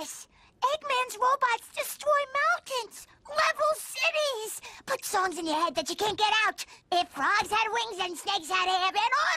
ridiculous. Eggman's robots destroy mountains, level cities, put songs in your head that you can't get out. If frogs had wings and snakes had hair, and all.